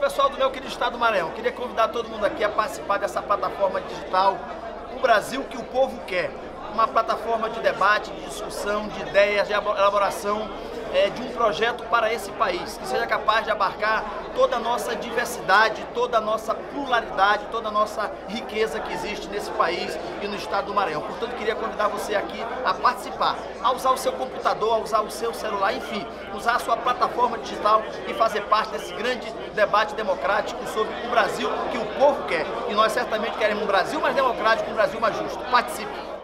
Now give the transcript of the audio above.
Pessoal do meu querido estado do Maranhão, queria convidar todo mundo aqui a participar dessa plataforma digital O Brasil que o povo quer. Uma plataforma de debate, de discussão, de ideias, de elaboração é, de um projeto para esse país, que seja capaz de abarcar toda a nossa diversidade, toda a nossa pluralidade, toda a nossa riqueza que existe nesse país e no estado do Maranhão. Portanto, queria convidar você aqui a participar, a usar o seu computador, a usar o seu celular, enfim, usar a sua plataforma digital e fazer parte desse grande debate democrático sobre o Brasil que o povo quer. E nós certamente queremos um Brasil mais democrático, um Brasil mais justo. Participe!